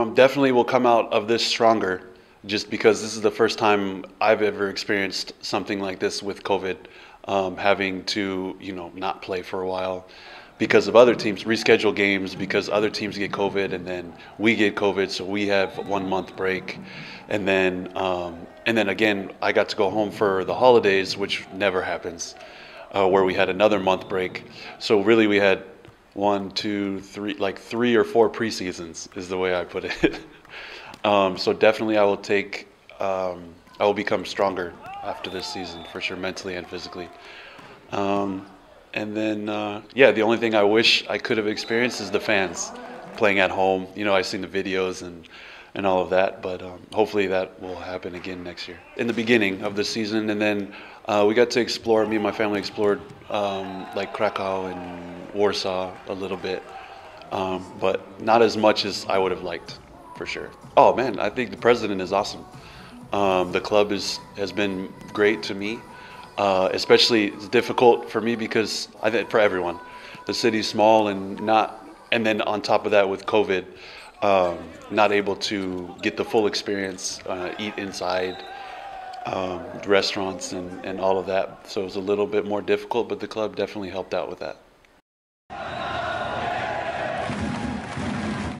Um, definitely will come out of this stronger just because this is the first time I've ever experienced something like this with COVID, um, having to, you know, not play for a while because of other teams reschedule games because other teams get COVID and then we get COVID, so we have one month break, and then um, and then again I got to go home for the holidays, which never happens, uh, where we had another month break. So really we had one, two, three, like three or four preseasons is the way I put it. um, so definitely I will take um, I will become stronger after this season for sure, mentally and physically. Um, and then, uh, yeah, the only thing I wish I could have experienced is the fans playing at home. You know, I've seen the videos and, and all of that, but um, hopefully that will happen again next year. In the beginning of the season, and then uh, we got to explore, me and my family explored um, like Krakow and Warsaw a little bit, um, but not as much as I would have liked, for sure. Oh man, I think the president is awesome. Um, the club is, has been great to me. Uh, especially it's difficult for me because I think for everyone, the city's small and not, and then on top of that with COVID, um, not able to get the full experience, uh, eat inside um, restaurants and, and all of that. So it was a little bit more difficult, but the club definitely helped out with that.